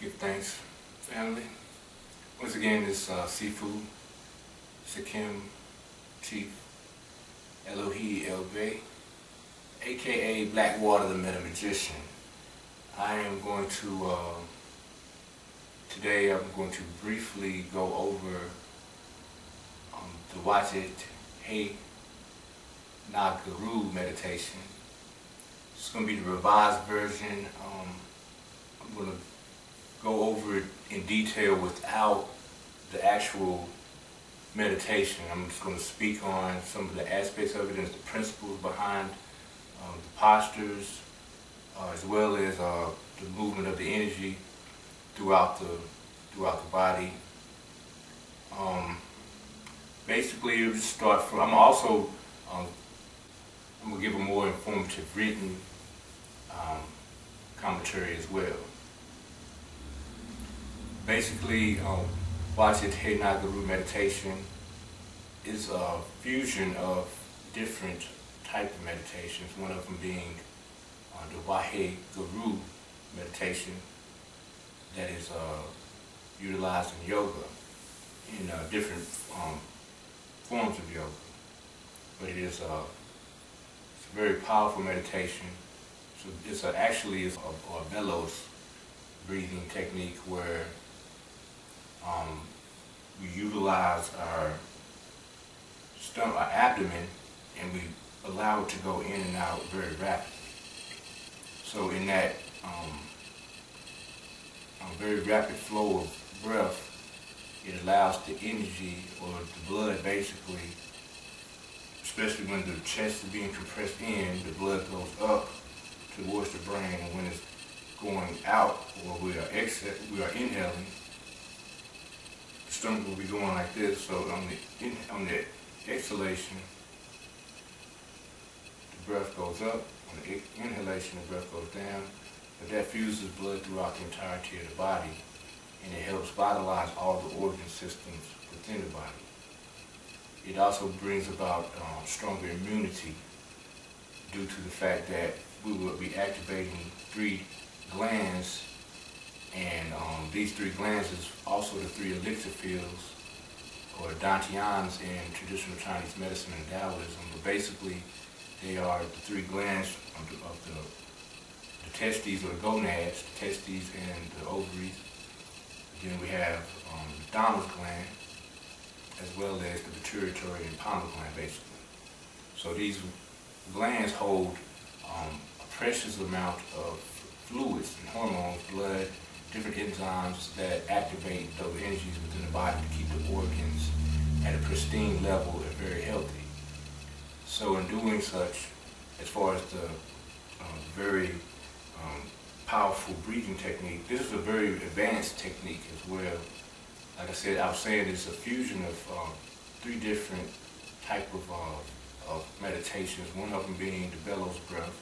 Give thanks, family. Once again, this uh, Sifu, Sakim, Chief, Elohi El-Bey, aka Blackwater the Meta Magician. I am going to, uh, today I'm going to briefly go over um, the Watch It Hey Nagaru meditation. It's going to be the revised version. Um, I'm going to go over it in detail without the actual meditation. I'm just going to speak on some of the aspects of it and the principles behind um, the postures, uh, as well as uh, the movement of the energy throughout the throughout the body. Um, basically, it start from. I'm also um, I'm gonna give a more informative written um, commentary as well. Basically, um, Vajit He Nagaru meditation is a fusion of different type of meditations, one of them being uh, the Wahe Guru meditation that is uh, utilized in yoga, in uh, different um, forms of yoga. But it is it's a very powerful meditation. So it's a, actually is a, a bellows breathing technique where um, we utilize our stomach, our abdomen, and we allow it to go in and out very rapidly. So in that um, very rapid flow of breath, it allows the energy or the blood basically, especially when the chest is being compressed in, the blood goes up towards the brain, and when it's going out or we are exhale, we are inhaling, stomach will be going like this. So on the on the exhalation, the breath goes up. On the inhalation, the breath goes down. But that fuses blood throughout the entirety of the body, and it helps vitalize all the organ systems within the body. It also brings about um, stronger immunity due to the fact that we will be activating three glands, and um, these three glands is also the three elixir fields, or dantians in traditional Chinese medicine and Taoism, but basically they are the three glands of the, of the, the testes or the gonads, the testes and the ovaries. Then we have um, the thymus gland, as well as the pituitary and pineal gland, basically. So these glands hold um, a precious amount of fluids and hormones, blood, different enzymes that activate those energies within the body to keep the organs at a pristine level and very healthy. So in doing such, as far as the um, very um, powerful breathing technique, this is a very advanced technique as well. Like I said, I was saying it's a fusion of um, three different type of, uh, of meditations, one of them being the bellows breath,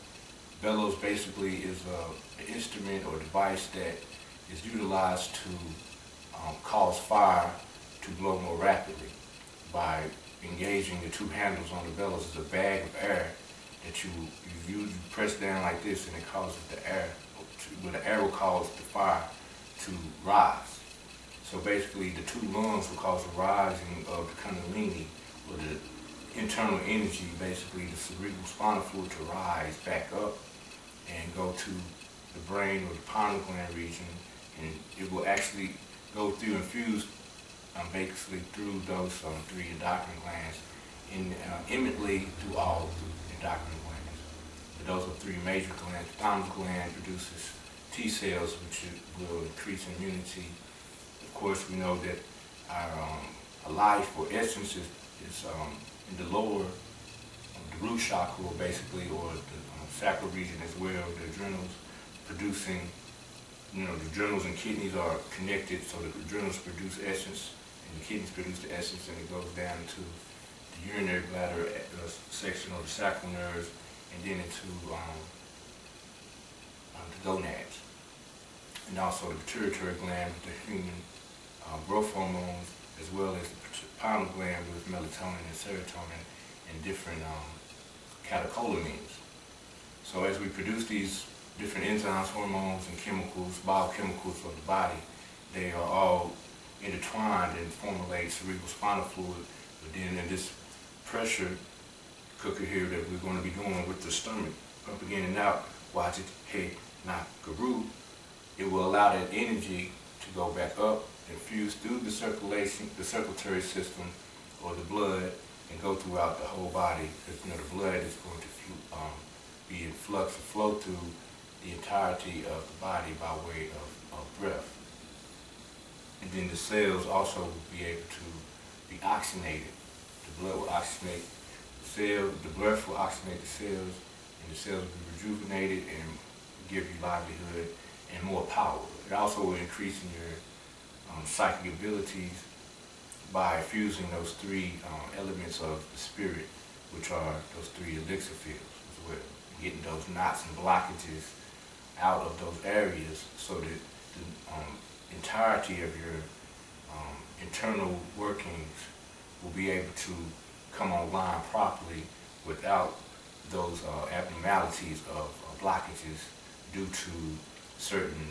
Bellows basically is a, an instrument or device that is utilized to um, cause fire to blow more rapidly by engaging the two handles on the bellows. It's a bag of air that you, you, you press down like this and it causes the air, to, the air will cause the fire to rise. So basically the two lungs will cause a rising of the kundalini or the internal energy, basically the cerebral spinal fluid to rise back up and go to the brain or the pineal gland region, and it will actually go through and fuse um, basically through those um, three endocrine glands and uh, imminently through all the endocrine glands. But those are three major glands. The thymus gland produces T cells, which will increase immunity. Of course, we know that our, um, life or essence is, is um, in the lower, um, the root chakra, basically, or the sacral region as well, the adrenals producing, you know, the adrenals and kidneys are connected, so the adrenals produce essence, and the kidneys produce the essence, and it goes down to the urinary bladder uh, section of the sacral nerves, and then into um, um, the gonads. And also the pituitary gland with the human uh, growth hormones, as well as the pineal gland with melatonin and serotonin and different um, catecholamines. So as we produce these different enzymes, hormones, and chemicals, biochemicals of the body. They are all intertwined and formulate cerebral spinal fluid. But then in this pressure cooker here that we're going to be doing with the stomach, pumping in and out, watch it, hey, not garu, it will allow that energy to go back up and fuse through the circulation, the circulatory system, or the blood, and go throughout the whole body. Because you know the blood is going to um, be in flux and flow through the entirety of the body by way of, of breath. And then the cells also will be able to be oxygenated. The blood will oxygenate the cells, the breath will oxygenate the cells, and the cells will be rejuvenated and give you livelihood and more power. It also will increase in your um, psychic abilities by fusing those three um, elements of the spirit, which are those three elixir fields as well. Getting those knots and blockages out of those areas so that the um, entirety of your um, internal workings will be able to come online properly without those uh, abnormalities of uh, blockages due to certain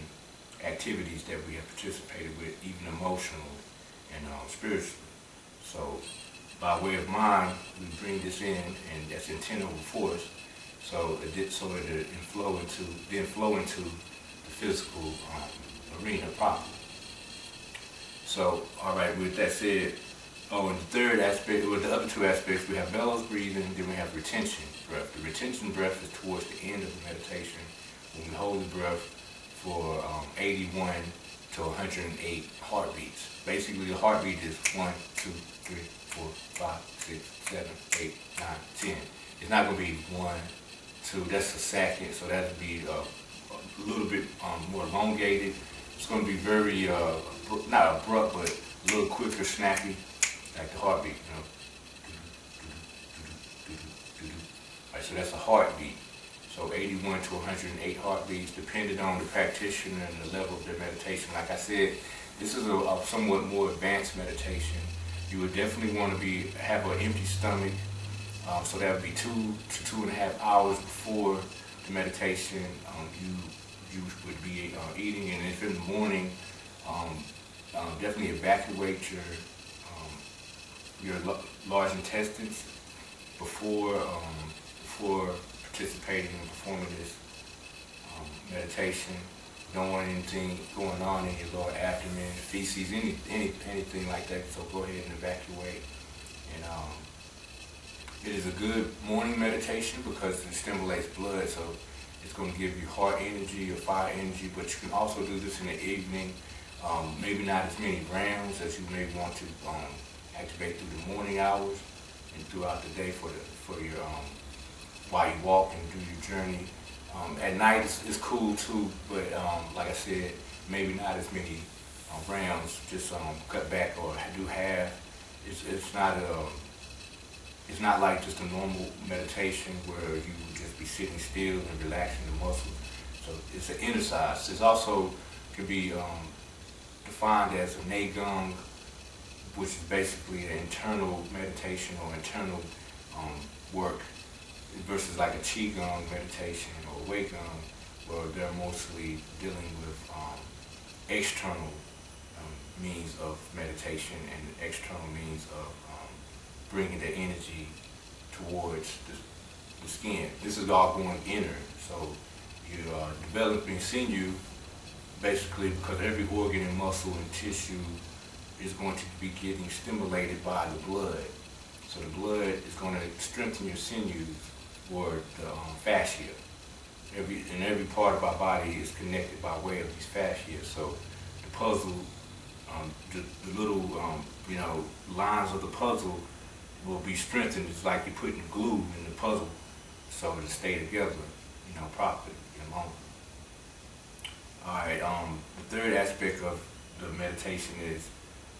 activities that we have participated with, even emotionally and uh, spiritually. So by way of mind, we bring this in, and that's intent over force. So it did, so it flow into then flow into the physical um, arena properly. So all right, with that said, oh, and the third aspect, with the other two aspects, we have bellows breathing, then we have retention breath. The retention breath is towards the end of the meditation when we hold the breath for um, 81 to 108 heartbeats. Basically, the heartbeat is 1, 2, 3, 4, 5, 6, 7, 8, 9, 10. It's not going to be 1, 2, that's a second, so that would be uh, a little bit um, more elongated. It's going to be very, uh, not abrupt, but a little quicker, snappy, like the heartbeat, you know. All right, so that's a heartbeat. So 81 to 108 heartbeats, depending on the practitioner and the level of their meditation. Like I said, this is a, a somewhat more advanced meditation. You would definitely want to be have an empty stomach. Um, so that would be two to two and a half hours before the meditation. Um, you you would be uh, eating, and if in the morning, um, uh, definitely evacuate your um, your large intestines before um, before participating in performing this um, meditation. Don't want anything going on in your lower abdomen, feces, any, any anything like that. So go ahead and evacuate. And um, it is a good morning meditation because it stimulates blood. So it's going to give you heart energy or fire energy. But you can also do this in the evening. Um, maybe not as many rounds as you may want to um, activate through the morning hours and throughout the day for the for your um, while you walk and do your journey. Um, at night it's, it's, cool too, but um, like I said, maybe not as many uh, rounds. Just um, cut back or do half. It's it's not a it's not like just a normal meditation where you just be sitting still and relaxing the muscles. So it's an exercise. It's also could be um, defined as a Neigong, which is basically an internal meditation or internal um, work versus like a qigong meditation or wei gong, where they're mostly dealing with um, external um, means of meditation and external means of bringing the energy towards the, the, skin. This is all going inner, so you are developing sinew basically because every organ and muscle and tissue is going to be getting stimulated by the blood. So the blood is going to strengthen your sinews or the um, fascia. Every, and every part of our body is connected by way of these fascia. So the puzzle, um, the, the, little, um, you know, lines of the puzzle will be strengthened. It's like you're putting glue in the puzzle so it'll stay together, you know, properly in a moment. All right, um, the third aspect of the meditation is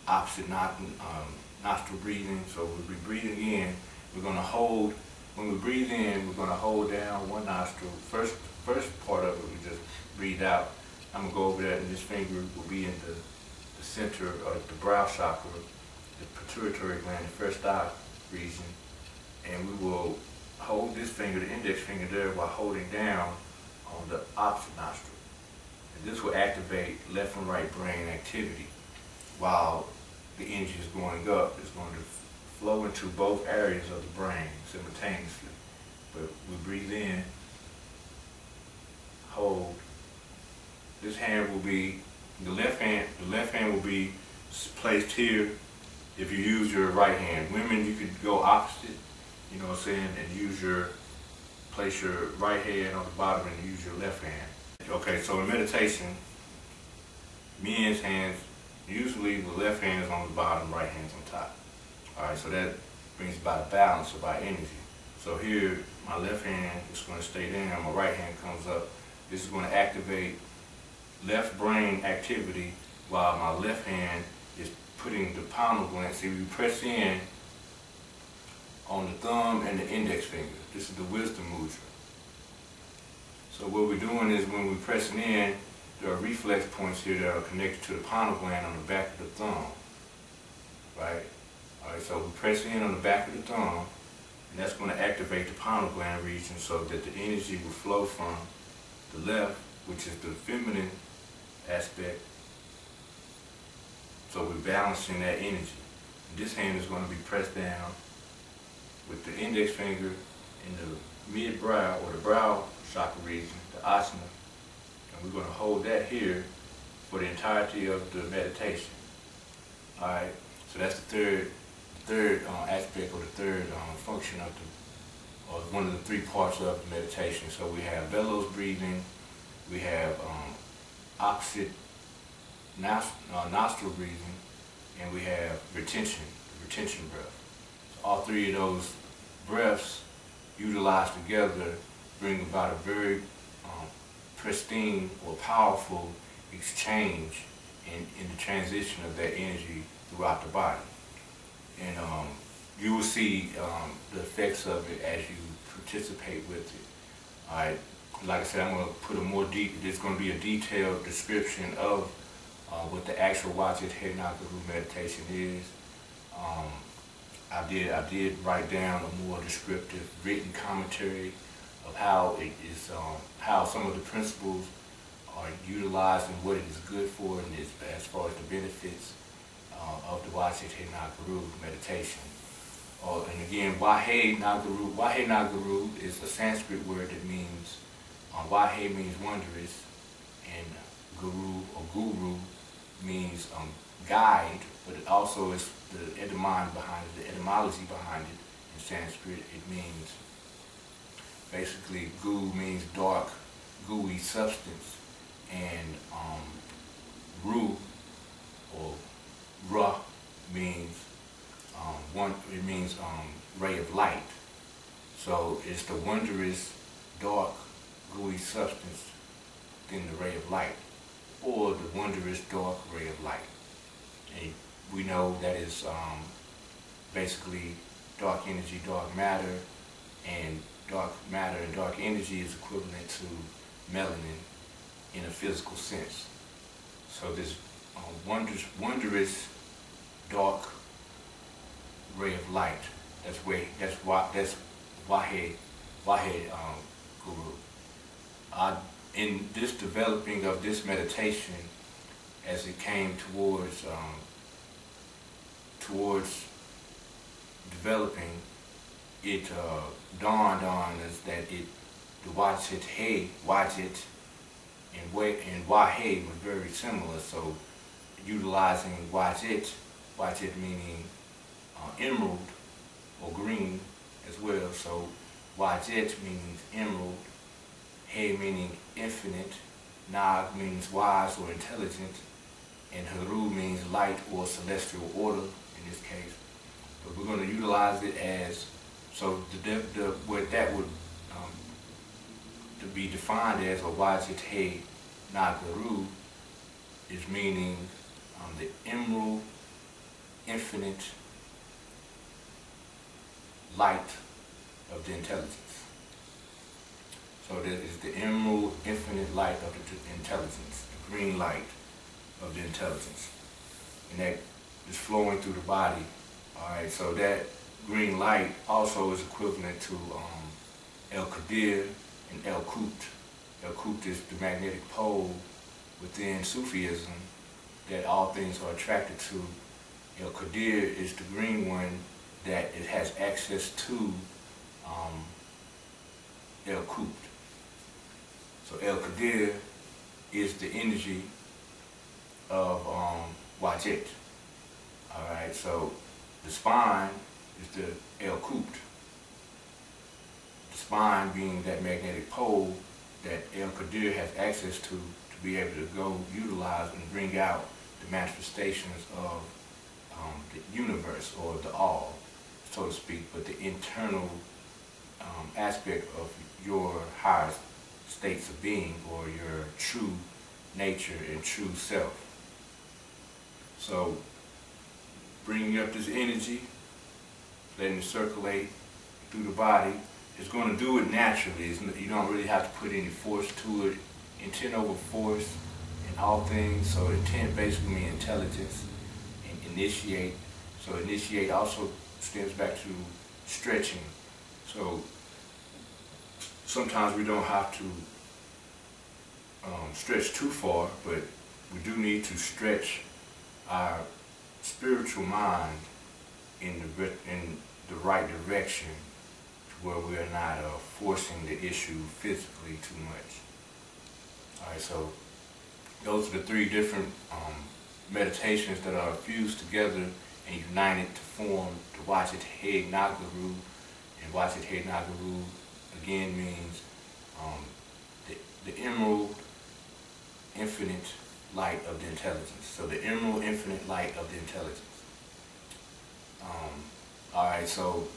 opposite nostril, um, nostril breathing. So we'll be breathing in. We're going to hold when we breathe in, we're going to hold down one nostril. First, first part of it, we just breathe out. I'm going to go over that, and this finger will be in the, the center of the brow chakra, the pituitary gland, the first eye region. And we will hold this finger, the index finger there, while holding down on the opposite nostril. And this will activate left and right brain activity while the energy is going up. It's going to flow into both areas of the brain simultaneously. But we breathe in, hold. This hand will be, the left hand, the left hand will be placed here if you use your right hand. Women, you could go opposite, you know what I'm saying, and use your, place your right hand on the bottom and use your left hand. Okay, so in meditation, men's hands, usually the left hand is on the bottom, right hand's on top. All right, so that brings about balance, about energy. So here, my left hand is going to stay down, my right hand comes up. This is going to activate left brain activity while my left hand is putting the pineal gland. See, we press in on the thumb and the index finger. This is the wisdom mudra. So what we're doing is when we're pressing in, there are reflex points here that are connected to the pineal gland on the back of the thumb. Right? Alright, so we press in on the back of the thumb, and that's going to activate the pineal gland region so that the energy will flow from the left, which is the feminine aspect. So we're balancing that energy. This hand is going to be pressed down with the index finger in the mid-brow or the brow chakra region, the asana. And we're going to hold that here for the entirety of the meditation. All right, so that's the third, third uh, aspect or the third um, function of the, or one of the three parts of the meditation. So we have bellows breathing, we have um, opposite uh, nostril breathing, and we have retention, retention breath. So all three of those breaths utilized together bring about a very um, pristine or powerful exchange in, in the transition of that energy throughout the body. And um, you will see um, the effects of it as you participate with it. All right. Like I said, I'm going to put a more deep, there's going to be a detailed description of uh, what the actual Wajit He Nagaru meditation is. Um, I did I did write down a more descriptive written commentary of how it is um, how some of the principles are utilized and what it is good for and is, as far as the benefits uh, of the Wajit He Nagaru meditation. Uh, and again, Wahe Nagaru, Wahe Nagaru is a Sanskrit word that means, uh, Wahe means wondrous, and Guru or Guru means um, guide, but it also is the etymology behind it, the etymology behind it in Sanskrit. It means basically gu means dark, gooey substance, and um, ru or ra means um, one. It means um, ray of light. So it's the wondrous, dark, gooey substance in the ray of light or the wondrous dark ray of light. And we know that is um, basically dark energy, dark matter, and dark matter and dark energy is equivalent to melanin in a physical sense. So this uh, wondrous, wondrous dark ray of light. That's where that's why that's Wahe Wahe um, Guru. I in this developing of this meditation, as it came towards um, towards developing, it uh, dawned on us that it the Wajit He Wajit and Way and Wahe was very similar. So utilizing Wajit, Wajit meaning uh, emerald or green as well. So Wajit means emerald he meaning infinite, Nag means wise or intelligent, and Haru means light or celestial order in this case. But we're going to utilize it as, so the, the what that would um, to be defined as, or Wajit He Nagaru, is meaning um, the emerald, infinite light of the intelligence. So that is the emerald infinite light of the intelligence, the green light of the intelligence. And that is flowing through the body. All right, so that green light also is equivalent to um, El Qadir and El Qutb. El-Qutb is the magnetic pole within Sufism that all things are attracted to. El-Qadir is the green one that it has access to um, El-Qutb. So El-Qadir is the energy of um, Wadjet. All right, so the spine is the El-Qutb. The spine being that magnetic pole that El-Qadir has access to to be able to go utilize and bring out the manifestations of um, the universe or the all, so to speak, but the internal um, aspect of your higher states of being or your true nature and true self. So bringing up this energy, letting it circulate through the body, is going to do it naturally. It's, you don't really have to put any force to it. Intent over force in all things. So intent basically means intelligence and initiate. So initiate also stems back to stretching. So sometimes we don't have to um, stretch too far, but we do need to stretch our spiritual mind in the in the right direction to where we are not uh, forcing the issue physically too much. All right, so those are the three different um, meditations that are fused together and united to form the Wajid Head Nagaru. And Wajid Head Nagaru again means um, the, the emerald infinite light of the intelligence. So the emerald infinite light of the intelligence. Um, all right, so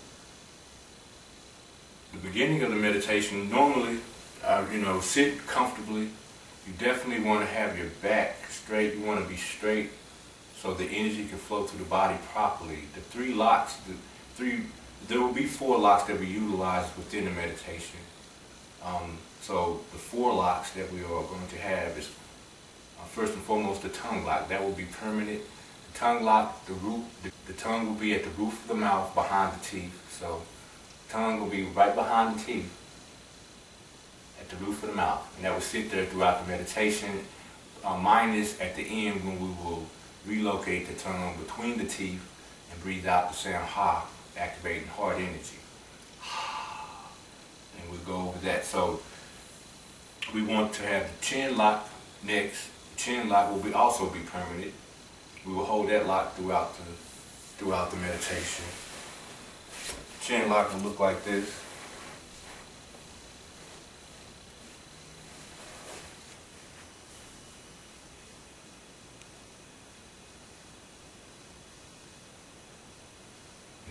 the beginning of the meditation, normally, uh, you know, sit comfortably. You definitely want to have your back straight. You want to be straight so the energy can flow through the body properly. The three locks, the three, there will be four locks that we utilize within the meditation. Um, so the four locks that we are going to have is uh, first and foremost the tongue lock. That will be permanent. The tongue lock, the root, the, the tongue will be at the roof of the mouth behind the teeth. So tongue will be right behind the teeth at the roof of the mouth. And that will sit there throughout the meditation. Uh, minus at the end when we will relocate the tongue between the teeth and breathe out the sound ha, activating heart energy. And we'll go over that. So we want to have the chin lock next chin lock will be also be permanent. We will hold that lock throughout the throughout the meditation. Chin lock will look like this.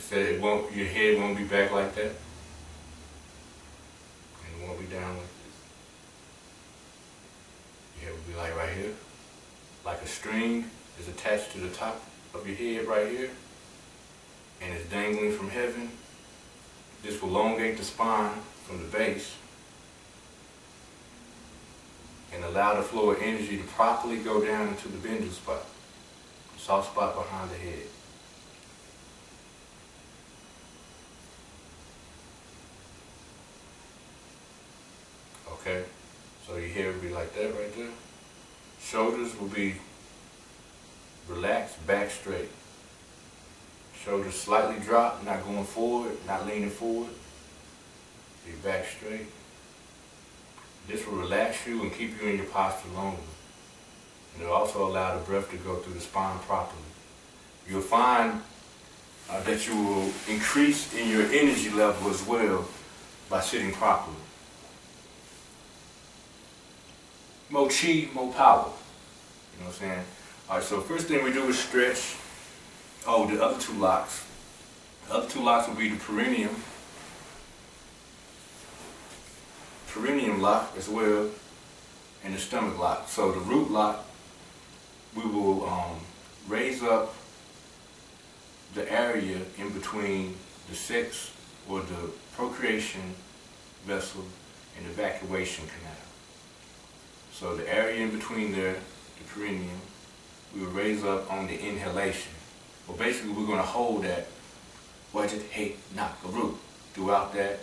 Instead, it won't, your head won't be back like that. And it won't be down like this. it will be like right here. Like a string is attached to the top of your head right here. And it's dangling from heaven. This will elongate the spine from the base and allow the flow of energy to properly go down into the bindu spot, the soft spot behind the head. Okay? So your hair will be like that right there. Shoulders will be relaxed, back straight. Shoulders slightly dropped, not going forward, not leaning forward. Be back straight. This will relax you and keep you in your posture longer. And it'll also allow the breath to go through the spine properly. You'll find uh, that you will increase in your energy level as well by sitting properly. More chi, more power. You know what I'm saying? All right, so first thing we do is stretch. Oh, the other two locks. The other two locks will be the perineum. Perineum lock as well, and the stomach lock. So the root lock, we will um, raise up the area in between the sex or the procreation vessel and evacuation canal. So the area in between there, the perineum, we will raise up on the inhalation. Well, basically, we're going to hold that wajid hey root throughout that.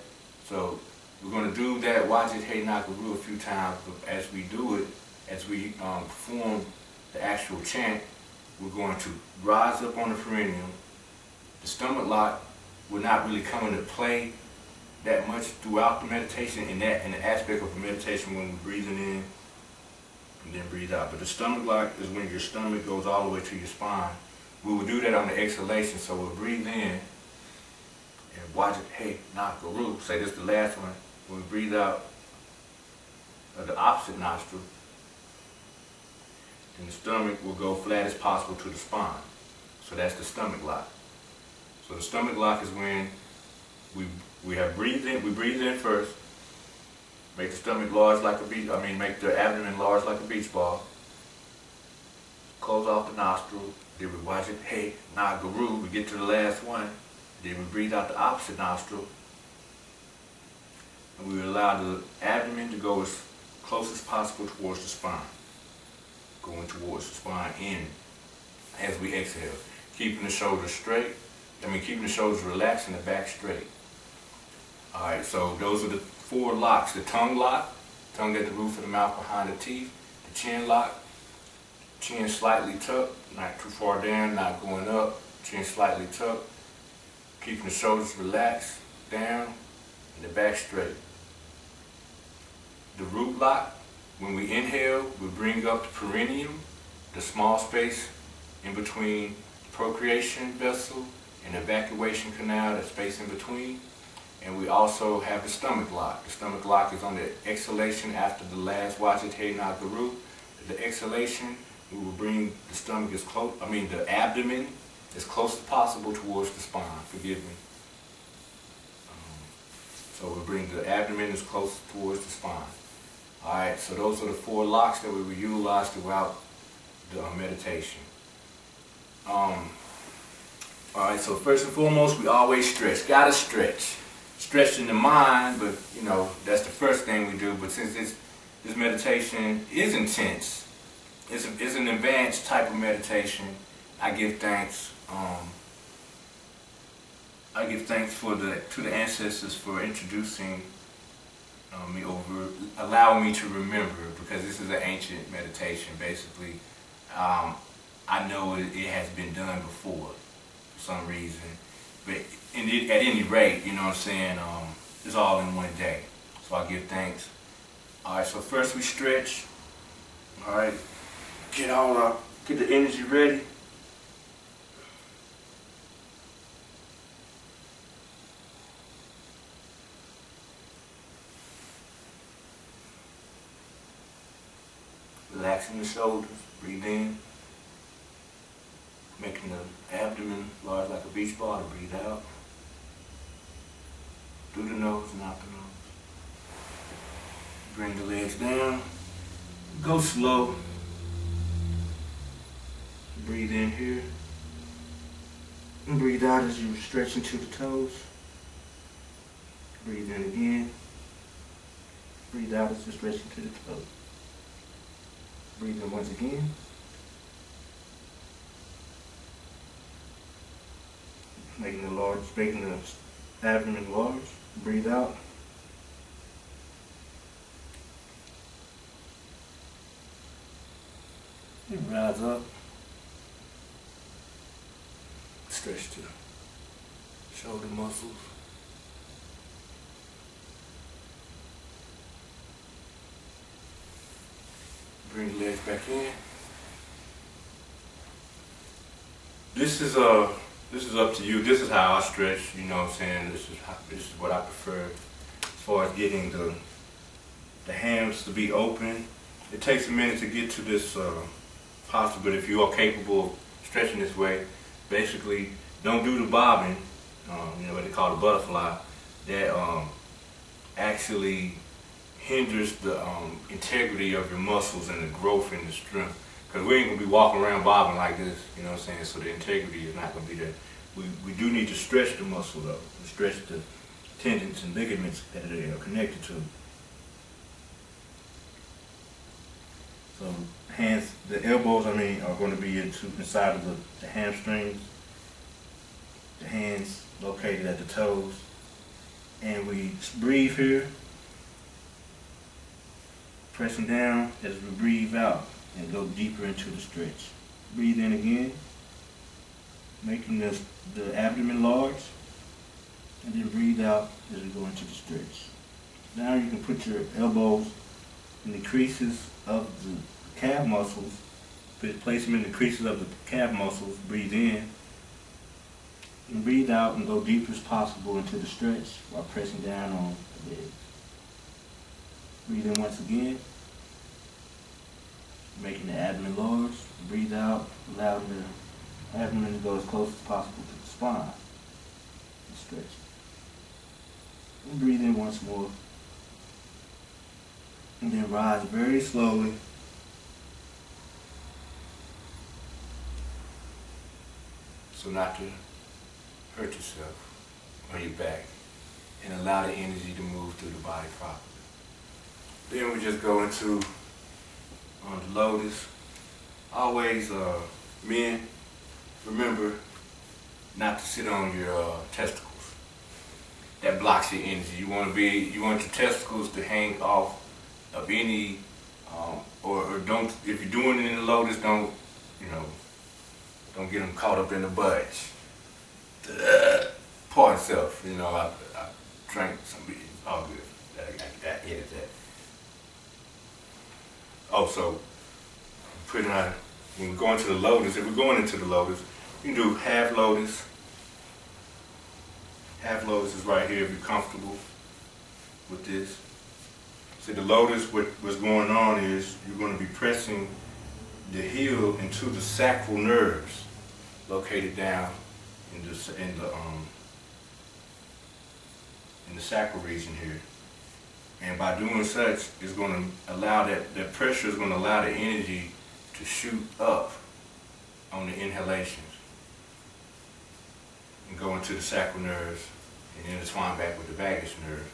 So We're gonna do that Wajid Hey Nagaru a few times, as we do it, as we um, perform the actual chant, we're going to rise up on the perineum. The stomach lock will not really come into play that much throughout the meditation in that in the aspect of the meditation when we're breathing in and then breathe out. But the stomach lock is when your stomach goes all the way to your spine. We will do that on the exhalation, so we'll breathe in and watch it, hey, nakaru, say this is the last one. When we breathe out of the opposite nostril, then the stomach will go flat as possible to the spine. So that's the stomach lock. So the stomach lock is when we we have breathed in, we breathe in first, make the stomach large like a beach, I mean make the abdomen large like a beach ball, close off the nostril, then we watch it, hey, nagaru, we get to the last one, then we breathe out the opposite nostril, and we allow the abdomen to go as close as possible towards the spine, going towards the spine in as we exhale, keeping the shoulders straight, I mean keeping the shoulders relaxed and the back straight. All right, so those are the four locks. The tongue lock, tongue at the roof of the mouth behind the teeth. The chin lock, chin slightly tucked, not too far down, not going up. Chin slightly tucked. Keeping the shoulders relaxed, down, and the back straight. The root lock, when we inhale, we bring up the perineum, the small space in between procreation vessel and evacuation canal, the space in between. And we also have the stomach lock. The stomach lock is on the exhalation after the last Wajite Nagaru. The exhalation, we will bring the stomach as close, I mean the abdomen as close as possible towards the spine. Forgive me. Um, so we bring the abdomen as close towards the spine. All right, so those are the four locks that we will utilize throughout the uh, meditation. Um, all right, so first and foremost, we always stretch. Gotta stretch stretching the mind, but you know, that's the first thing we do. But since this this meditation is intense, it's, a, it's an advanced type of meditation. I give thanks. Um, I give thanks for the to the ancestors for introducing uh, me over, allowing me to remember because this is an ancient meditation. Basically, um, I know it, it has been done before for some reason, but at any rate, you know what I'm saying, um, it's all in one day. So I give thanks. All right, so first we stretch. All right, get all up, get the energy ready. Relaxing the shoulders, breathe in making the abdomen large like a beach ball to breathe out. Through the nose and out the nose. Bring the legs down. Go slow. Breathe in here. And breathe out as you stretch into the toes. Breathe in again. Breathe out as you stretch into the toes. Breathe in once again. making the large, making the abdomen large. Breathe out. And rise up. Stretch the shoulder muscles. Bring the legs back in. This is a this is up to you. This is how I stretch, you know what I'm saying? This is how, this is what I prefer as far as getting the the hands to be open. It takes a minute to get to this uh, posture, but if you are capable of stretching this way, basically don't do the bobbing, um, you know what they call the butterfly, that um, actually hinders the um, integrity of your muscles and the growth and the strength. Because we ain't going to be walking around bobbing like this, you know what I'm saying? So the integrity is not going to be there. We, we do need to stretch the muscle though, stretch the tendons and ligaments that they are connected to. So hands, the elbows, I mean, are going to be into inside of the, the hamstrings. The hands located at the toes. And we breathe here pressing down as we breathe out and go deeper into the stretch. Breathe in again, making the, the abdomen large, and then breathe out as we go into the stretch. Now you can put your elbows in the creases of the calf muscles, place them in the creases of the calf muscles, breathe in, and breathe out and go deep as possible into the stretch while pressing down on the legs. Breathe in once again making the abdomen large. Breathe out, allowing the abdomen to go as close as possible to the spine. And stretch. And breathe in once more. And then rise very slowly. So not to hurt yourself on your back and allow the energy to move through the body properly. Then we just go into on the lotus. Always, uh, men, remember not to sit on your uh, testicles. That blocks your energy. You want to be, you want your testicles to hang off of any, um, or, or, don't, if you're doing it in the lotus, don't, you know, don't get them caught up in the budge. Part self, you know, I, I drank some, all good. I, I, I edit that. Also, putting when we're going to the lotus, if we're going into the lotus, you can do half lotus. Half lotus is right here if you're comfortable with this. See, the lotus, what, what's going on is you're going to be pressing the heel into the sacral nerves located down in the, in the, um, in the sacral region here. And by doing such, it's going to allow that, that pressure is going to allow the energy to shoot up on the inhalations and go into the sacral nerves and intertwine back with the vagus nerve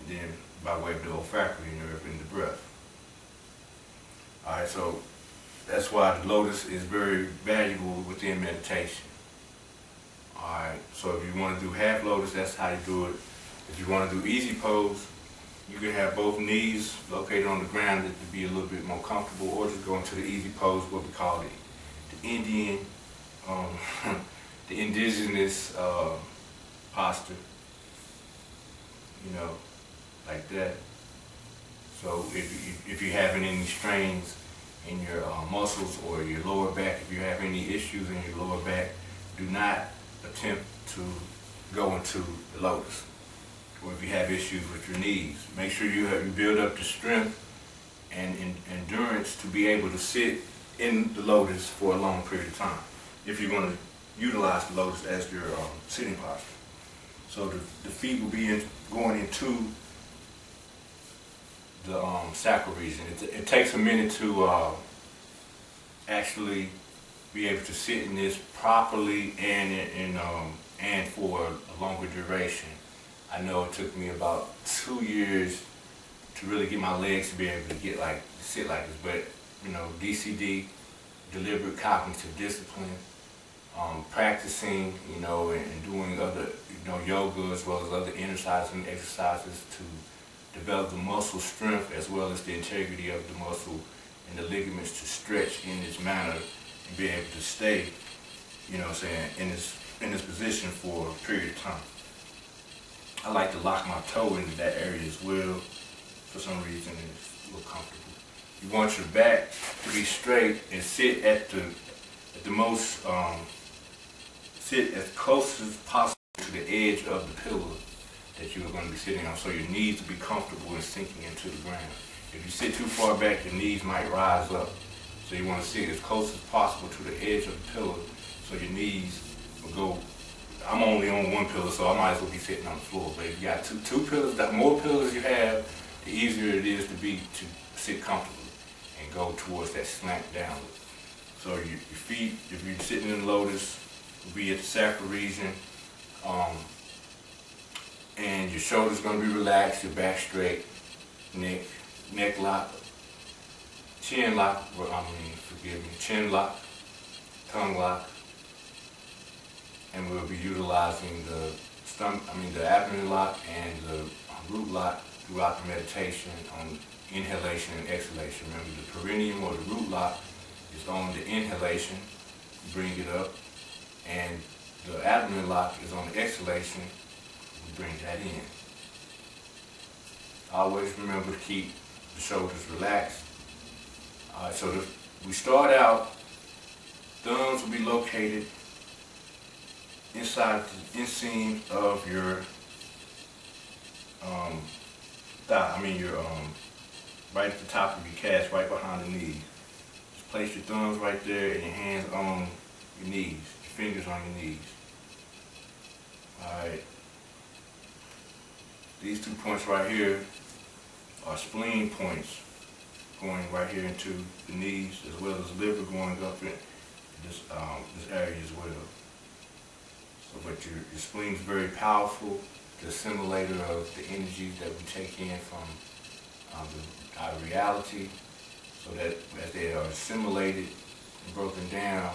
and then by way of the olfactory nerve in the breath. Alright, so that's why the lotus is very valuable within meditation. Alright, so if you want to do half lotus, that's how you do it. If you want to do easy pose, you can have both knees located on the ground to be a little bit more comfortable or just go into the easy pose, what we call it, the Indian, um, the indigenous uh, posture, you know, like that. So if, if you're having any strains in your uh, muscles or your lower back, if you have any issues in your lower back, do not attempt to go into the lotus or if you have issues with your knees. Make sure you, have, build up the strength and endurance to be able to sit in the lotus for a long period of time if you're going to utilize the lotus as your um, sitting posture. So the, the feet will be in, going into the um, sacral region. It, it, takes a minute to uh, actually be able to sit in this properly and, and, um, and for a longer duration. I know it took me about two years to really get my legs to be able to get like, sit like this, but you know, DCD, deliberate cognitive discipline, um, practicing, you know, and, and, doing other, you know, yoga as well as other exercises exercises to develop the muscle strength as well as the integrity of the muscle and the ligaments to stretch in this manner and be able to stay, you know, saying in this in this position for a period of time. I like to lock my toe into that area as well. For some reason, it's a little comfortable. You want your back to be straight and sit at the at the most um, sit as close as possible to the edge of the pillow that you are going to be sitting on, so your knees to be comfortable and sinking into the ground. If you sit too far back, your knees might rise up. So you want to sit as close as possible to the edge of the pillow, so your knees will go I'm only on one pillow, so I might as well be sitting on the floor. But if you got two two pillows, the more pillows you have, the easier it is to be to sit comfortably and go towards that slant downward. So your, your feet, if you're sitting in lotus, be at the sacral region, um, and your shoulders gonna be relaxed, your back straight, neck, neck lock, chin lock. I mean, forgive me, chin lock, tongue lock and we'll be utilizing the I mean the abdomen lock and the root lock throughout the meditation on inhalation and exhalation. Remember, the perineum or the root lock is on the inhalation, bring it up, and the abdomen lock is on the exhalation, bring that in. Always remember to keep the shoulders relaxed. All right, so the, we start out, thumbs will be located inside the inseam of your um, thigh, I mean your, um, right at the top of your calf, right behind the knees. Just place your thumbs right there and your hands on your knees, your fingers on your knees. Alright. These two points right here are spleen points going right here into the knees as well as liver going up in this, um, this area as well. But your, your spleen is very powerful the assimilator of the energies that we take in from um, the, our reality, so that as they are assimilated and broken down,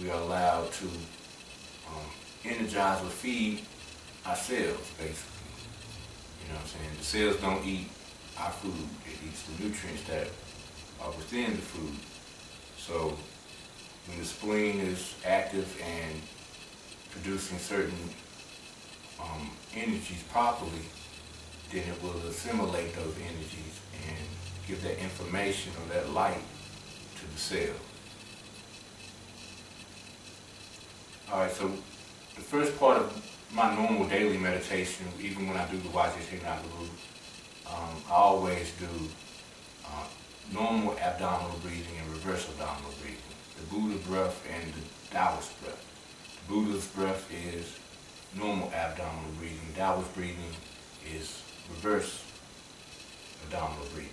we are allowed to um, energize or feed our cells, basically. You know what I'm saying? The cells don't eat our food. It eats the nutrients that are within the food. So when the spleen is active and producing certain um, energies properly, then it will assimilate those energies and give that information or that light to the cell. All right, so the first part of my normal daily meditation, even when I do the Wajit um, I always do uh, normal abdominal breathing and reverse abdominal breathing. The Buddha breath and the Taoist breath. Buddha's breath is normal abdominal breathing. Taoist breathing is reverse abdominal breathing.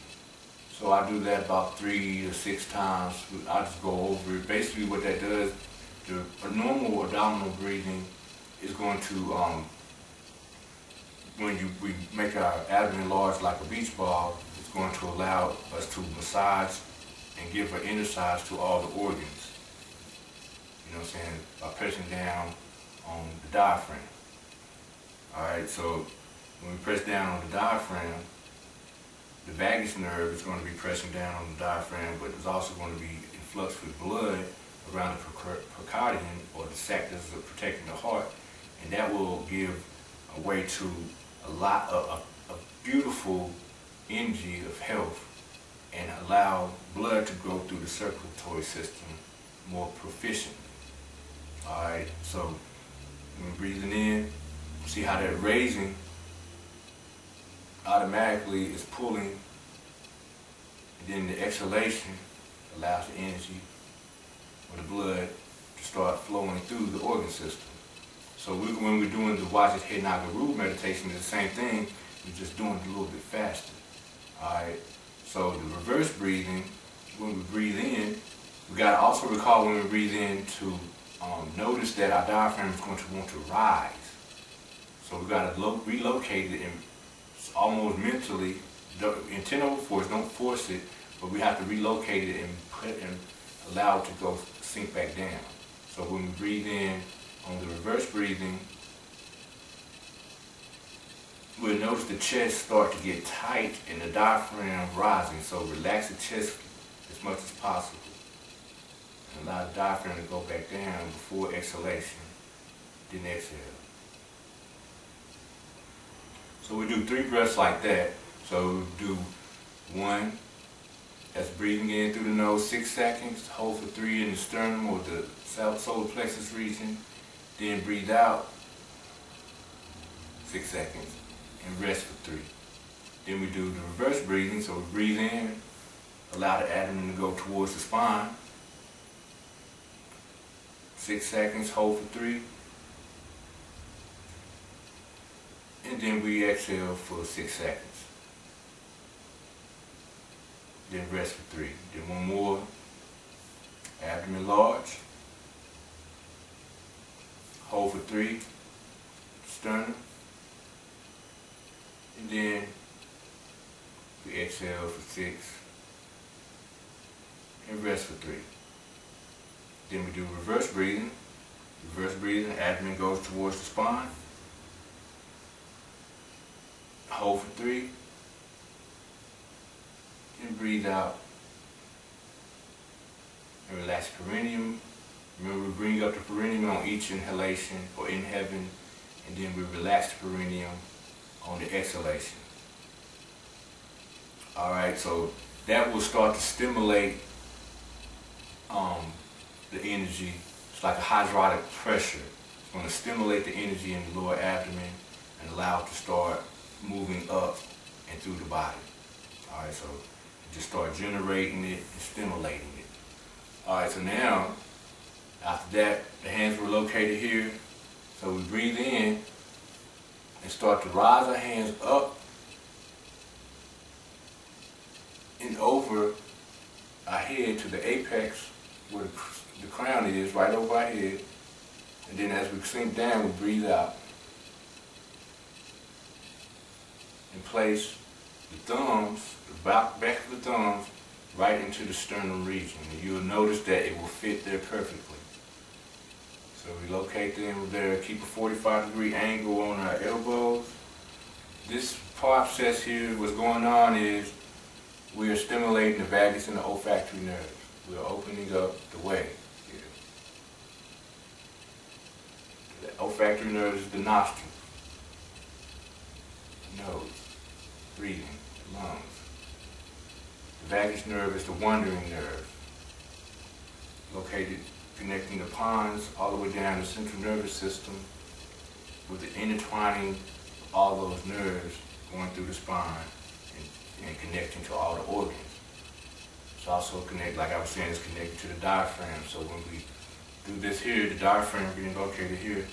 So I do that about three to six times. I just go over it. Basically what that does, the normal abdominal breathing is going to, um, when you, we make our abdomen large like a beach ball, it's going to allow us to massage and give an exercise to all the organs. You know what I'm saying? By pressing down on the diaphragm. Alright, so when we press down on the diaphragm, the vagus nerve is going to be pressing down on the diaphragm, but it's also going to be in flux with blood around the pericardium, or the sac that's protecting the heart, and that will give a way to a lot of a, a beautiful energy of health and allow blood to go through the circulatory system more proficiently. Alright, so when we're breathing in, see how that raising automatically is pulling, and then the exhalation allows the energy or the blood to start flowing through the organ system. So we, when we're doing the Wajit He Nagaru meditation, it's the same thing, we're just doing it a little bit faster. Alright, so the reverse breathing, when we breathe in, we got to also recall when we breathe in to um, notice that our diaphragm is going to want to rise. So we've got to relocate it and almost mentally, intent over force, don't force it, but we have to relocate it and put and allow it to go sink back down. So when we breathe in on the reverse breathing, we'll notice the chest start to get tight and the diaphragm rising. So relax the chest as much as possible allow the diaphragm to go back down before exhalation, then exhale. So we do three breaths like that. So do one, that's breathing in through the nose, six seconds, hold for three in the sternum or the solar plexus region, then breathe out, six seconds, and rest for three. Then we do the reverse breathing, so we breathe in, allow the abdomen to go towards the spine, six seconds, hold for three. And then we exhale for six seconds. Then rest for three. Then one more. Abdomen large. Hold for three. Sternum. And then we exhale for six. And rest for three. Then we do reverse breathing. Reverse breathing, abdomen goes towards the spine. Hold for three. And breathe out and relax perineum. Remember, we bring up the perineum on each inhalation or in heaven, and then we relax the perineum on the exhalation. All right, so that will start to stimulate um, the energy. It's like a hydraulic pressure. It's going to stimulate the energy in the lower abdomen and allow it to start moving up and through the body. All right, so just start generating it and stimulating it. All right, so now, after that, the hands were located here. So we breathe in and start to rise our hands up and over our head to the apex where the crown is, right over our head. And then as we sink down, we breathe out. And place the thumbs, the back, back of the thumbs, right into the sternum region. And you'll notice that it will fit there perfectly. So we locate them there, keep a 45 degree angle on our elbows. This process here, what's going on is we are stimulating the vagus and the olfactory nerves. We are opening up the way here. The olfactory nerve is the nostril, nose, breathing, lungs. The vagus nerve is the wandering nerve, located connecting the pons all the way down the central nervous system with the intertwining of all those nerves going through the spine and, and connecting to all the organs. It's also connected, like I was saying, it's connected to the diaphragm. So when we do this here, the diaphragm being located here,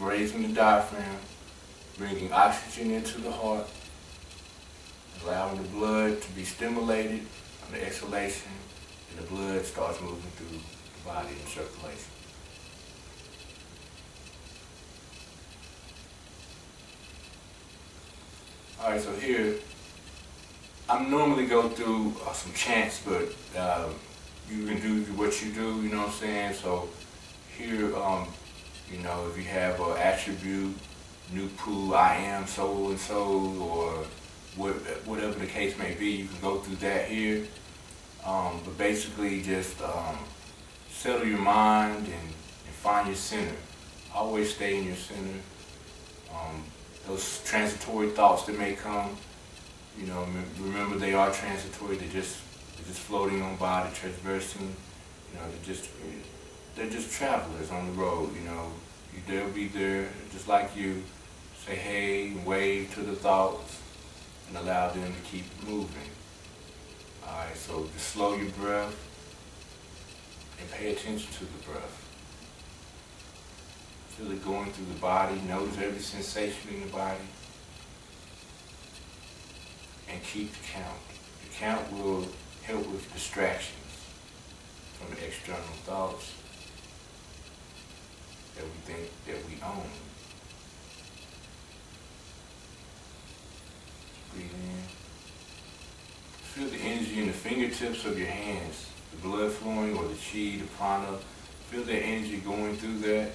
raising the diaphragm, bringing oxygen into the heart, allowing the blood to be stimulated on the exhalation, and the blood starts moving through the body in circulation. All right, so here, I'm normally go through uh, some chants, but uh, you can do what you do, you know what I'm saying? So here, um, you know, if you have an attribute, new pool, I am, so and so, or whatever the case may be, you can go through that here. Um, but basically just um, settle your mind and, and, find your center. Always stay in your center. Um, those transitory thoughts that may come, you know, remember they are transitory. They're just they're just floating on by, they're traversing. You know, they're just they're just travelers on the road. You know, they'll be there just like you. Say hey, wave to the thoughts and allow them to keep moving. Alright, so just slow your breath and pay attention to the breath. Feel it going through the body. Notice every sensation in the body. And keep the count. The count will help with distractions from external thoughts that we think that we own. Breathe in. Feel the energy in the fingertips of your hands, the blood flowing or the chi, the prana. Feel that energy going through that,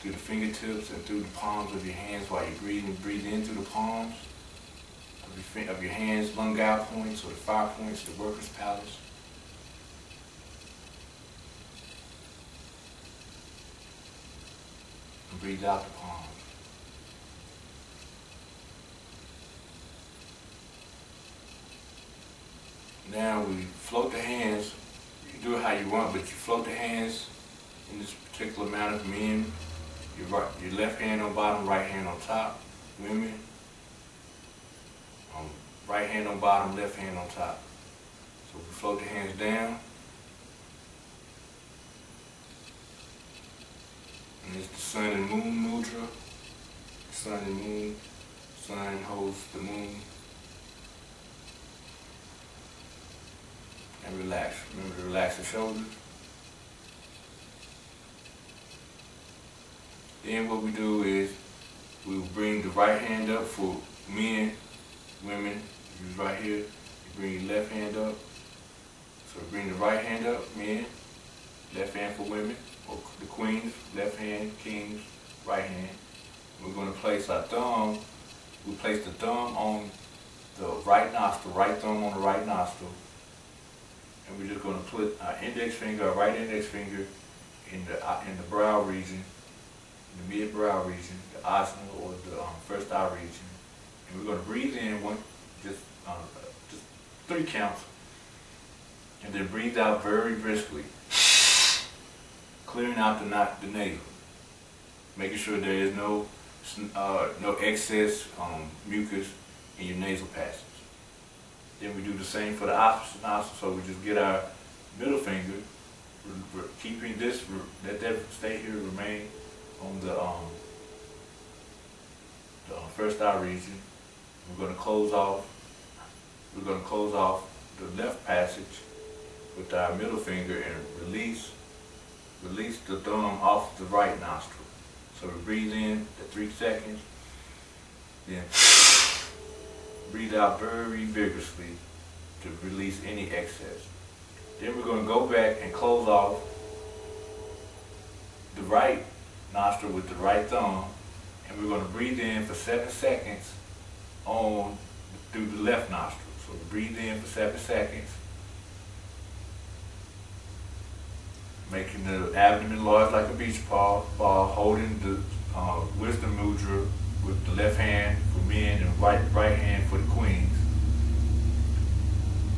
through the fingertips and through the palms of your hands while you're breathing. Breathe in through the palms of your, of your hands, Lao Gong points or the five points, the worker's palace. And breathe out the palm. Now we float the hands. You do it how you want, but you float the hands in this particular manner. Men, your, right, your left hand on bottom, right hand on top. Women, um, right hand on bottom, left hand on top. So we float the hands down. And it's the sun and moon mudra. Sun and moon. Sun holds the moon. and relax. Remember to relax the shoulders. Then what we do is we bring the right hand up for men, women. Use right here. You bring your left hand up. So bring the right hand up, men. Left hand for women, the queens. Left hand, kings, right hand. We're going to place our thumb. We place the thumb on the right nostril, right thumb on the right nostril and we're just gonna put our index finger, our right index finger in the, uh, in the brow region, the mid-brow region, the asana or the um, first eye region. And we're gonna breathe in one, just, um, just three counts, and then breathe out very briskly, clearing out the, not, the nasal, making sure there is no, uh, no excess um, mucus in your nasal passage. Then we do the same for the opposite nostril, so we just get our middle finger, keeping this, let that stay here, remain on the, um, the uh, first eye region. We're going to close off, we're going to close off the left passage with our middle finger and release, release the thumb off the right nostril. So we breathe in the three seconds, then breathe out very vigorously to release any excess. Then we're going to go back and close off the right nostril with the right thumb, and we're going to breathe in for seven seconds on through the left nostril. So breathe in for seven seconds, making the abdomen large like a beach ball, ball holding the uh, wisdom mudra with the left hand for men and right right hand for the queens.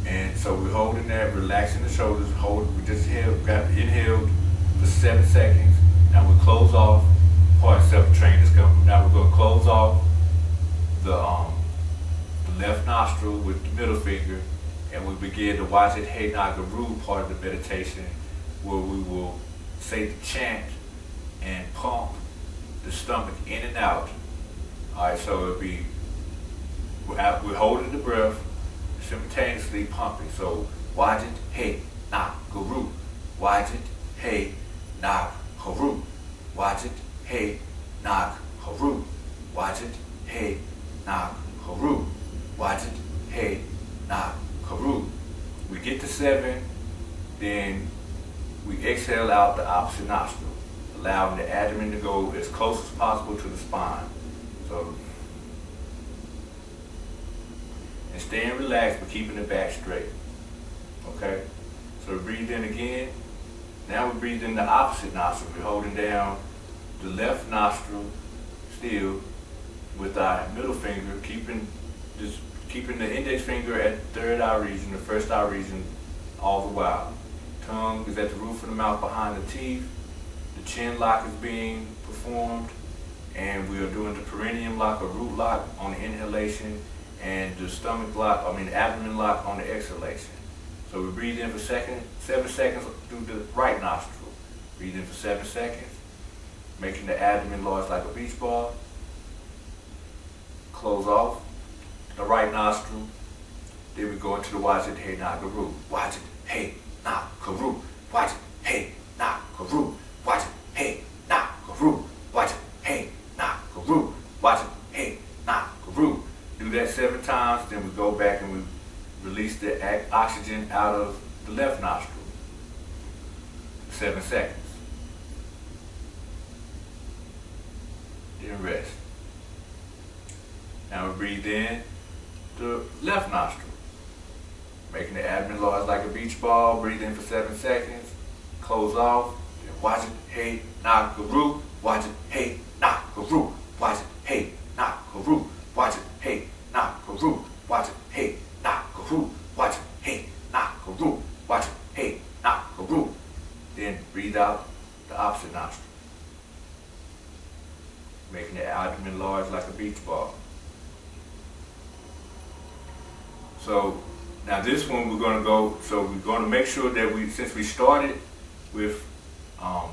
And so we're holding that, relaxing the shoulders, hold, we just held, got inhaled for seven seconds. Now we close off, part self-train is coming. Now we're gonna close off the, um, the left nostril with the middle finger and we begin to the Wajit He Nagaru part of the meditation where we will say the chant and pump the stomach in and out all right, so it'll be, we're, we're holding the breath, simultaneously pumping. So, Wajit, hey, na, guru. Wajit, hey, na, haru. Wajit, hey, na, haru. Wajit, hey, na, haru. Wajit, hey, na, haru. We get to seven, then we exhale out the opposite nostril, allowing the abdomen to go as close as possible to the spine. So, and staying relaxed but keeping the back straight. Okay? So we breathe in again. Now we breathe in the opposite nostril. We're holding down the left nostril still with our middle finger, keeping just keeping the index finger at the third eye region, the first eye region, all the while. Tongue is at the roof of the mouth behind the teeth. The chin lock is being performed and we are doing the perineum lock or root lock on the inhalation and the stomach lock, I mean abdomen lock on the exhalation. So we breathe in for second, seven seconds through the right nostril. Breathe in for seven seconds, making the abdomen large like a beach ball. Close off the right nostril. Then we go into the Wajit Hey Nagaru. Wajit Hey Nagaru. Wajit Hey Nagaru. Wajit Hey Nagaru. Wajit Hey guru. Watch it. Hey, nah, guru. Do that seven times, then we go back and we release the oxygen out of the left nostril. Seven seconds. Then rest. Now we breathe in the left nostril. Making the abdomen large like a beach ball. Breathe in for seven seconds. Close off. Then watch it. Hey, nah, guru. Watch it. Hey, nah, guru. Watch it, hey, nah, Guru. Watch it, hey, nah, Guru. Watch it, hey, nah, Guru. Watch it, hey, nah, Guru. Watch it, hey, nah, Guru. Then breathe out the opposite nostril. Making the abdomen large like a beach ball. So now this one we're going to go, so we're going to make sure that we, since we started with, um,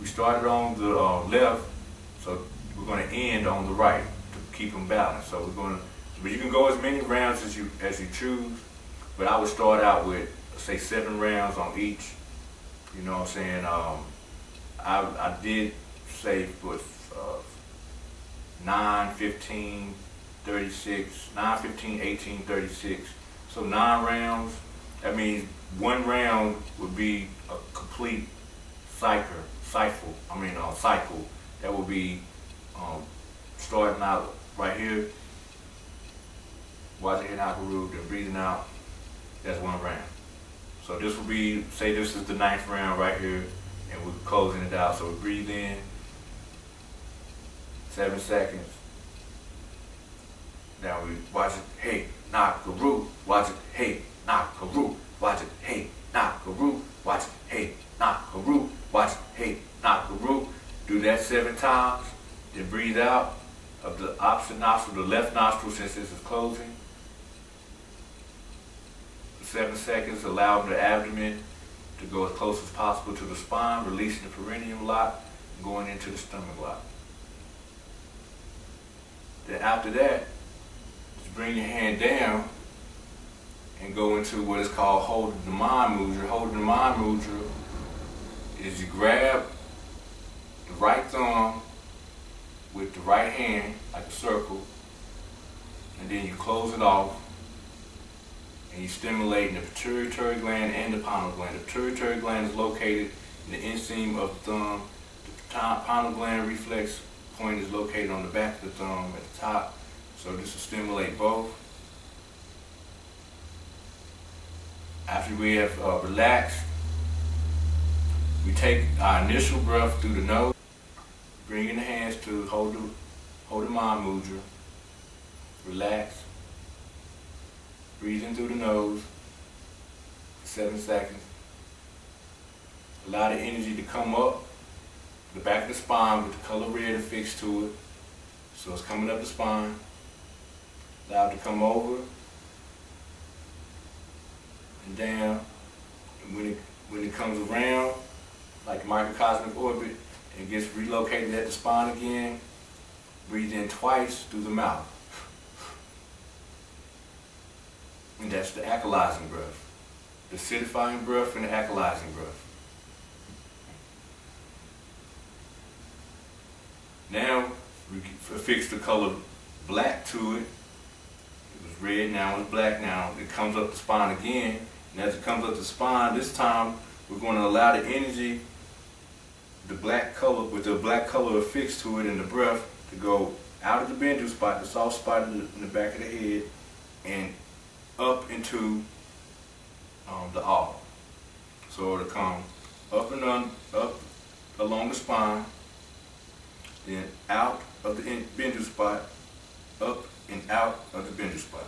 we started on the uh, left, so we're going to end on the right to keep them balanced. So we're going to, but you can go as many rounds as you as you choose. But I would start out with say seven rounds on each. You know what I'm saying? Um, I I did say with uh, 9, 15, 36, 9, 15, 18, 36. So nine rounds. That means one round would be a complete cycle, cycle. I mean, a cycle that would be um, starting out right here, watching in out root, then breathing out. That's one round. So this would be, say this is the ninth round right here, and we're closing it out. So we breathe in, seven seconds. Now we watch it, hey, a root, watch it, hey, a root, watch it, hey, a root, watch it, hey, a root, watch it, hey, a root. Do that seven times, then breathe out of the opposite nostril, the left nostril since this is closing. Seven seconds, allow the abdomen to go as close as possible to the spine, releasing the perineum lock, going into the stomach lock. Then after that, bring your hand down and go into what is called holding the mind mudra. Holding the mind mudra is you grab the right thumb with the right hand, like a circle, and then you close it off, and you stimulate the pituitary gland and the pineal gland. The pituitary gland is located in the inseam of the thumb. The pineal gland reflex point is located on the back of the thumb at the top. So this will stimulate both. After we have uh, relaxed, we take our initial breath through the nose, bringing the hands to hold the, hold the mind mudra, relax, breathing through the nose for seven seconds. Allow the energy to come up the back of the spine with the color red affixed to it. So it's coming up the spine. Allow it to come over and down. And when it, when it comes around, like microcosmic orbit, and gets relocated at the spine again, breathe in twice through the mouth. And that's the alkalizing breath. The acidifying breath and the alkalizing breath. Now, we affix the color black to it. Red, now it's black now. It comes up the spine again. And as it comes up the spine, this time we're going to allow the energy, the black color, with the black color affixed to it in the breath, to go out of the bindu spot, the soft spot in the, back of the head, and up into um, the awl. So it'll come up and on, up along the spine, then out of the bindu spot, up and out of the bindu spot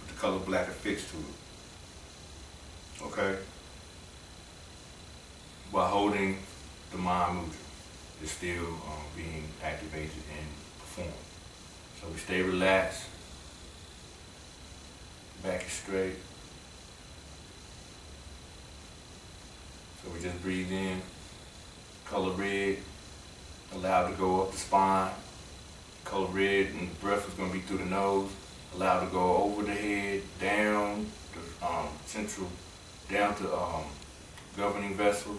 with the color black affixed to it. Okay? While holding the mind mudra is still um, being activated and performed. So we stay relaxed, back is straight. So we just breathe in, color red, allowed to go up the spine, color red, and breath is going to be through the nose, allowed to go over the head, down the um, central, down to um, governing vessel.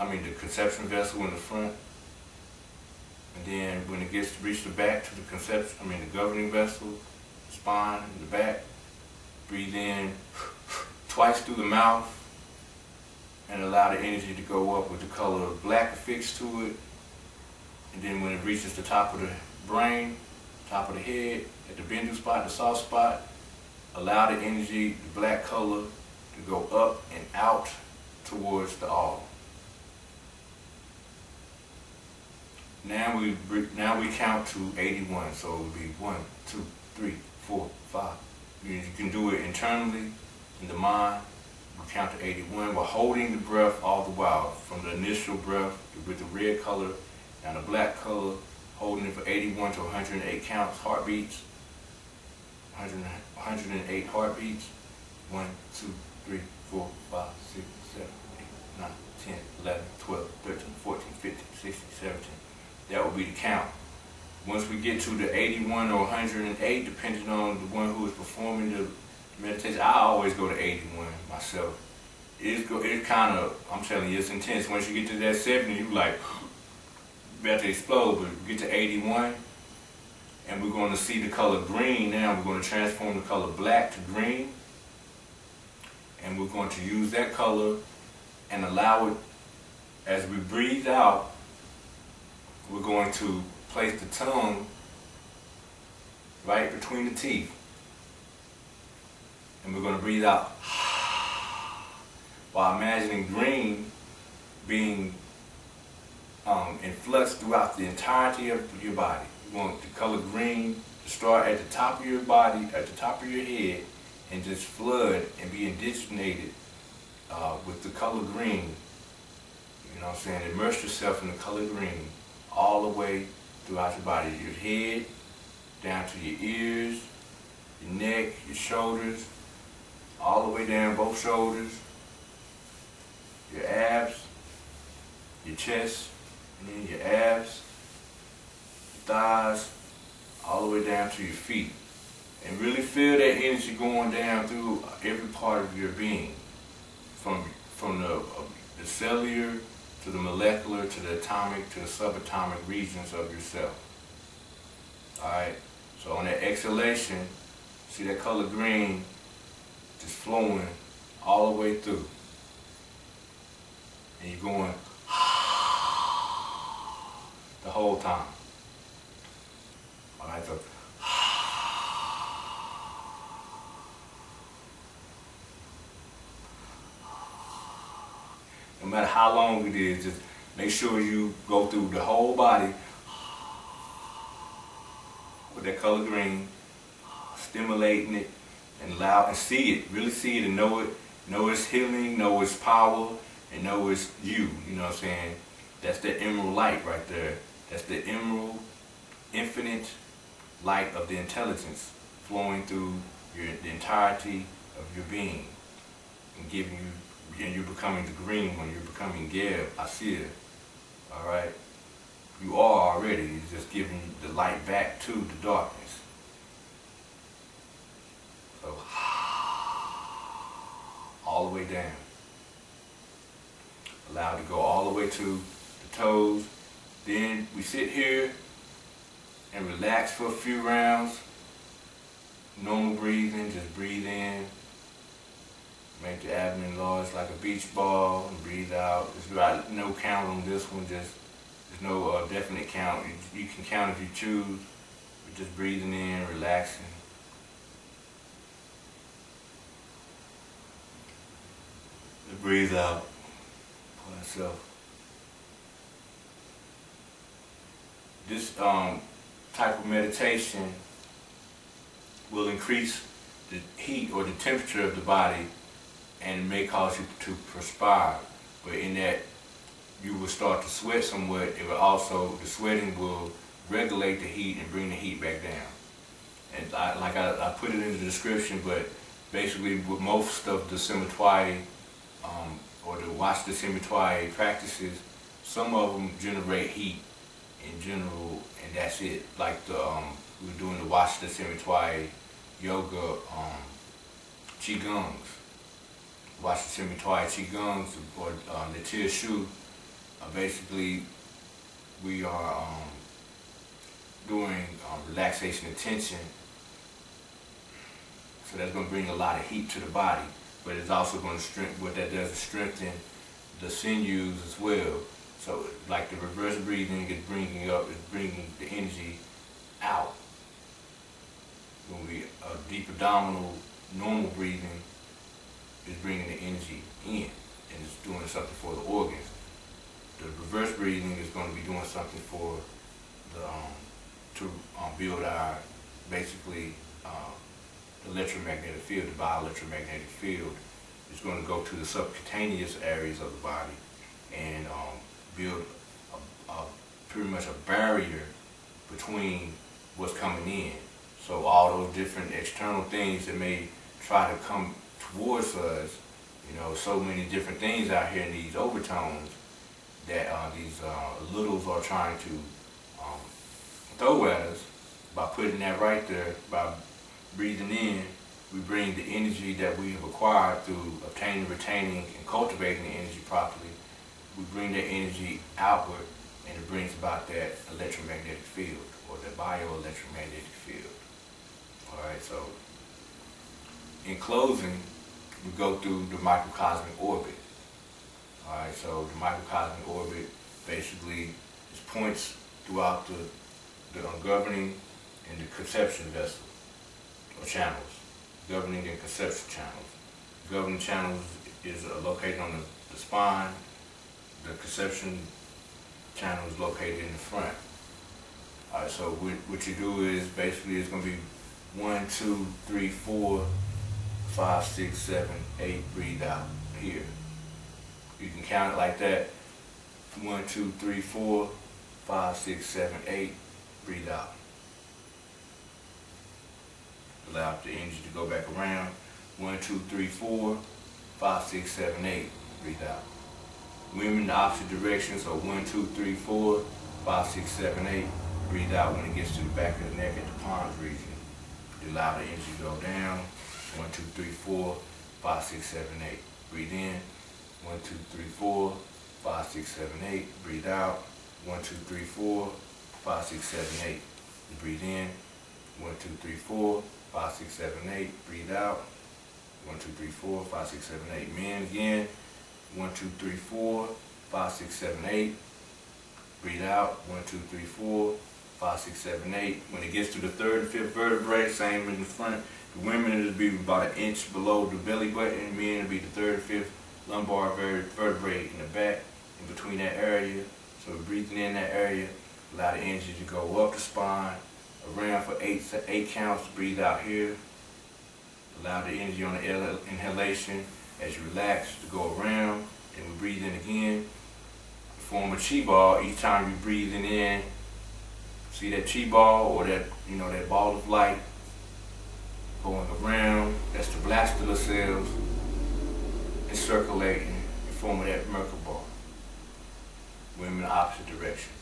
I mean the conception vessel in the front. And then when it gets to reach the back to the conception, I mean the governing vessel, spine, in the back, breathe in twice through the mouth, and allow the energy to go up with the color of black affixed to it. And then when it reaches the top of the brain, top of the head, at the bindu spot, the soft spot, allow the energy, the black color, to go up and out towards the all. Now we now we count to 81, so it would be one, two, three, four, five. You can do it internally in the mind, we count to 81 We're holding the breath all the while from the initial breath with the red color and the black color, holding it for 81 to 108 counts, heartbeats, 100, 108 heartbeats. 1, 2, 3, 4, 5, 6, 7, 8, 9, 10, 11, 12, 13, 14, 15, 16, 17. That will be the count. Once we get to the 81 or 108, depending on the one who is performing the meditation, I always go to 81 myself. It's it's kind of, I'm telling you, it's intense. Once you get to that 70, you like, about to explode, but get to 81, and we're going to see the color green now. We're going to transform the color black to green, and we're going to use that color and allow it, as we breathe out, we're going to place the tongue right between the teeth And we're going to breathe out while imagining green being um, influxed throughout the entirety of your body. You want the color green to start at the top of your body, at the top of your head, and just flood and be indignated uh, with the color green. You know what I'm saying? Immerse yourself in the color green all the way throughout your body. Your head, down to your ears, your neck, your shoulders, all the way down both shoulders, your abs, your chest, and then your abs, your thighs, all the way down to your feet. And really feel that energy going down through every part of your being. From, from the, uh, the cellular to the molecular to the atomic to the subatomic regions of yourself. Alright? So on that exhalation, see that color green just flowing all the way through. And you're going the whole time. Alright, so no matter how long it is, just make sure you go through the whole body with that color green, stimulating it and allow and see it, really see it and know it, know it's healing, know it's power, and know it's you, you know what I'm saying? That's the emerald light right there. That's the emerald, infinite light of the intelligence flowing through your, the entirety of your being and giving you, and you're becoming the green when you're becoming Geb, Asir. All right? You are already. You're just giving the light back to the darkness. So, all the way down. Allow it to go all the way to the toes. Then we sit here and relax for a few rounds. Normal breathing, just breathe in. Make the abdomen large like a beach ball and breathe out. There's no count on this one, just there's no uh, definite count. You, you, can count if you choose. But just breathing in, relaxing. Breathe out for myself. This um, type of meditation will increase the heat or the temperature of the body and may cause you to perspire. But in that you will start to sweat somewhat, it will also, the sweating will regulate the heat and bring the heat back down. And I, like I, I put it in the description, but basically with most of the Smai Twai um, or the Uatchita practices, some of them generate heat in general, and that's it. Like the um, we were doing the Uatchita Smai Twai yoga um, qigongs. Uatchita Smai Twai qigongs or um, the Shu. Uh, basically, we are um, doing um, relaxation and tension. So that's going to bring a lot of heat to the body, but it's also going to strengthen. What that does is strengthen the sinews as well. So like the reverse breathing is bringing up, is bringing the energy out. When we a deep abdominal, normal breathing is bringing the energy in and it's doing something for the organs. The reverse breathing is going to be doing something for the um, to um, build our basically uh, electromagnetic field, the bioelectromagnetic field is going to go to the subcutaneous areas of the body and um, build a, a, pretty much a barrier between what's coming in. So all those different external things that may try to come towards us, you know, so many different things out here in these overtones that uh, these uh, littles are trying to um, throw at us by putting that right there, by breathing in, we bring the energy that we have acquired through obtaining, retaining, and cultivating the energy properly we bring that energy outward and it brings about that electromagnetic field or the bioelectromagnetic field. All right, so in closing, we go through the microcosmic orbit. All right, so the microcosmic orbit basically is points throughout the, the ungoverning and the conception vessel or channels. governing and conception channels. Governing channels is located on the, the spine. The conception channel is located in the front. So what, what you do is basically it's going to be one, two, three, four, five, six, seven, eight, breathe out here. You can count it like that. One, two, three, four, five, six, seven, eight, breathe out. Allow the energy to go back around. One, two, three, four, five, six, seven, eight, breathe out. Women the opposite direction, so one, two, three, four, five, six, seven, eight, breathe out when it gets to the back of the neck at the pons region. Allow the energy to go down. One, two, three, four, five, six, seven, eight. Breathe in. One, two, three, four, five, six, seven, eight. Breathe out. One, two, three, four, five, six, seven, eight. Breathe in. One, two, three, four, five, six, seven, eight. Breathe out. One, two, three, four, five, six, seven, eight. Men again. One, two, three, four, five, six, seven, eight. Breathe out. One, two, three, four, five, six, seven, eight. When it gets to the third and fifth vertebrae, same in the front. The women it'll be about an inch below the belly button. Men it'll be the third and fifth lumbar vertebrae in the back, in between that area. So breathing in that area. Allow the energy to go up the spine, around for eight eight counts. Breathe out here. Allow the energy on the inhalation as you relax to go around. Then we breathe in again. Form a chi ball each time you're breathing in See that chi ball or that, you know, that ball of light going around, that's the blastula cells, and circulating in form of that Merkaba ball. Women in the opposite direction.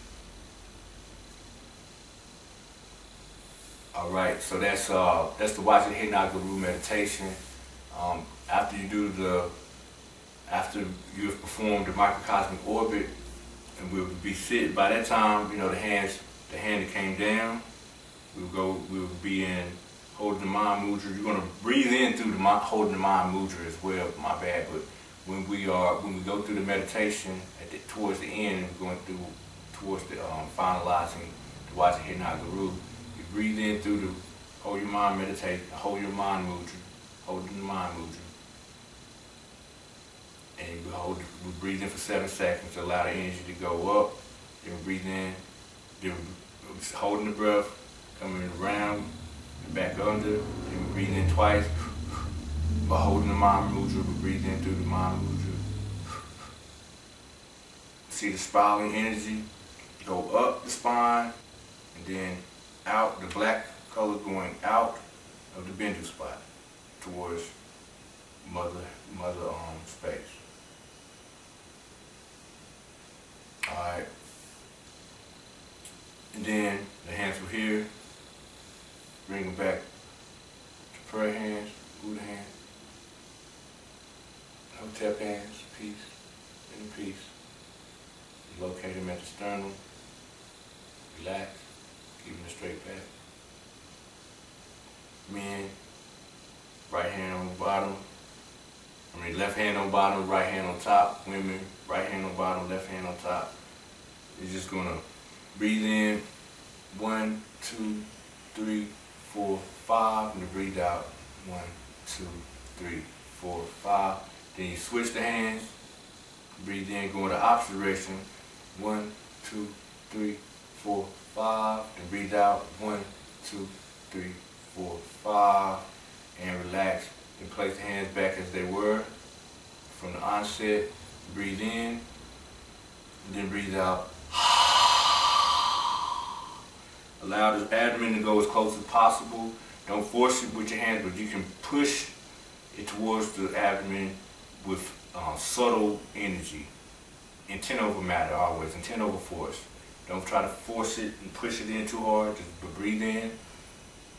All right, so that's uh that's the Wajahinaga meditation. Um, after you do the after you have performed the microcosmic orbit, and we'll be sit by that time, you know, the hands the hand that came down, we'll go, we'll be in holding the mind mudra. You're gonna breathe in through the mind, holding the mind mudra as well, my bad, but when we are, when we go through the meditation at the, towards the end, we're going through, towards the um, finalizing the Vajrayana Guru, you breathe in through the, hold your mind meditate, hold your mind mudra, holding the mind mudra. And we hold, we breathe in for seven seconds to allow the energy to go up. Then we breathe in, then holding the breath, coming around and back under. Then we breathe in twice. but holding the mind mudra, we breathe in through the mind mudra. See the spiraling energy go up the spine and then out, the black color going out of the Bindu spot towards mother mother um space. Alright. And then the hands were here. Bring them back to prayer hands, Buddha hands. Hotep hands, peace, and peace. locate them at the sternum. Relax, keeping it straight back. Men, right hand on the bottom. I mean, left hand on bottom, right hand on top. Women, right hand on bottom, left hand on top. You're just gonna Breathe in, one, two, three, four, five, and breathe out, one, two, three, four, five. Then you switch the hands, breathe in, go in the opposite direction, one, two, three, four, five, and breathe out, one, two, three, four, five, and relax. And place the hands back as they were from the onset. Breathe in, then breathe out. Allow the abdomen to go as close as possible. Don't force it with your hands, but you can push it towards the abdomen with uh, subtle energy. Intent over matter always, intent over force. Don't try to force it and push it in too hard, just breathe in.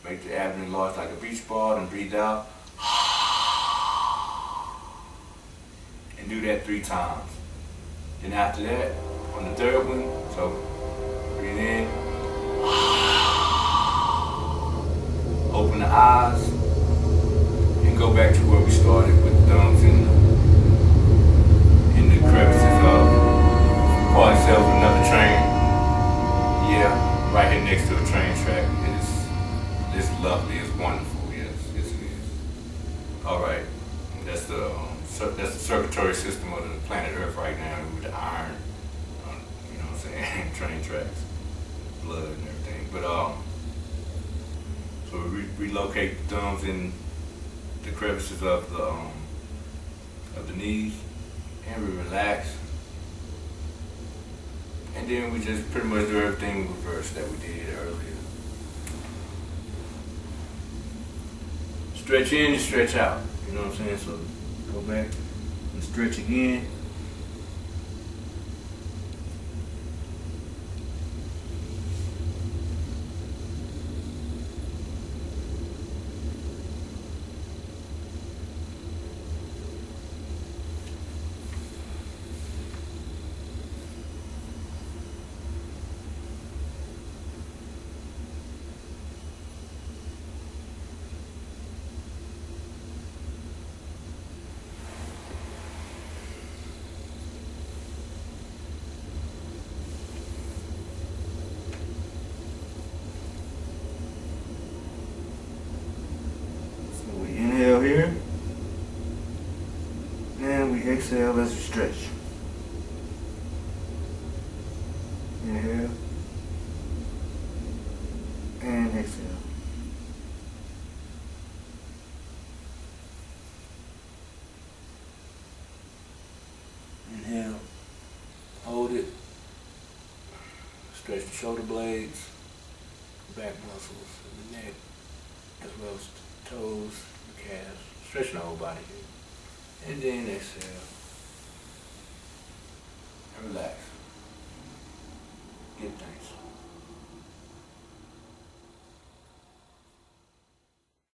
Make the abdomen large like a beach ball and breathe out. And do that three times. Then after that, on the third one, so breathe in, Open the eyes and go back to where we started with the thumbs in the, in the crevices of parts of another train. Yeah, right here next to a train track. It's, it's lovely, it's wonderful, yes, yes it is. That's the circulatory system of the planet Earth right now with the iron, um, you know what I'm saying, train tracks, blood and everything. But um, so we re- relocate the thumbs in the crevices of the um, of the knees, and we relax. And then we just pretty much do everything in reverse that we did earlier. Stretch in and stretch out. You know what I'm saying? So go back and stretch again. So we inhale here. And we exhale as we stretch. Inhale. And exhale. Inhale. Hold it. Stretch the shoulder blades, back muscles, and the neck, as well as the toes, the calves, Stretch the whole body. And then exhale.